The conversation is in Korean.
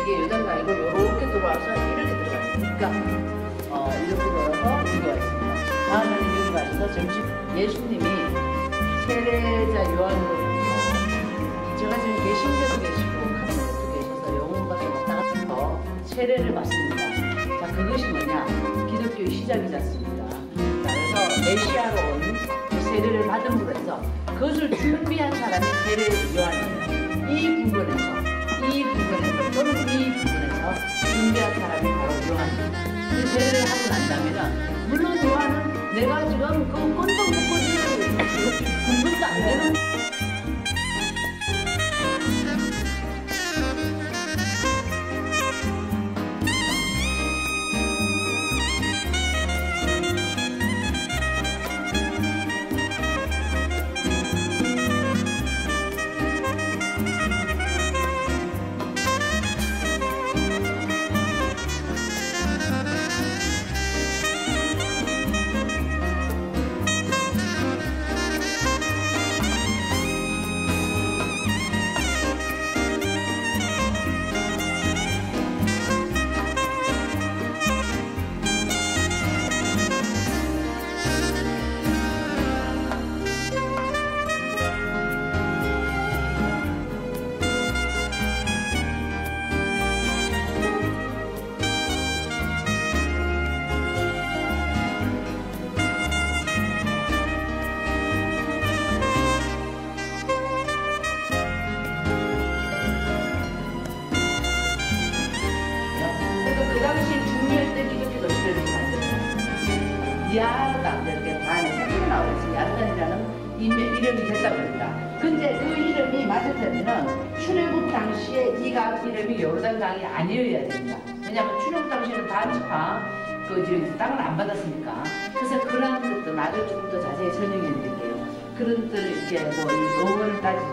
이게 요단강이고 이렇게 들어와서 이렇게 들어가요. 그러니까 어, 이렇게 들어와서 여기가 있습니다. 다음에는 여기 가셔서 점심 예수님이 세례자 요한으로 어, 제가 지금 개신교도 계시고 카톨릭도 계셔서 영혼과도 왔다 갔다 해서 세례를 받습니다. 자 그것이 뭐냐 기독교의 시작이지 않습니까? 자, 그래서 메시아로 온그 세례를 받음으로 해서 그것을 준비한 사람이 세례 요 준비한 사람이 바로 요한입니다. 그 세례를 하고 난 다음에는 물론 요한은 내가 지금 그 꼰동 야르단 이렇게 반에 섞여 나오면서 야르단이라는 이름이 됐다고 합니다. 근데 그 이름이 맞으려면은 출애굽 당시에 이 강 이름이 요르단 강이 아니어야 됩니다. 왜냐하면 출애굽 당시에는 반지파 그 땅을 안 받았으니까. 그래서 그런 것도 나중에 조금 더 자세히 설명해 드릴게요. 그런 것들 이렇게 뭐이 노원을 따질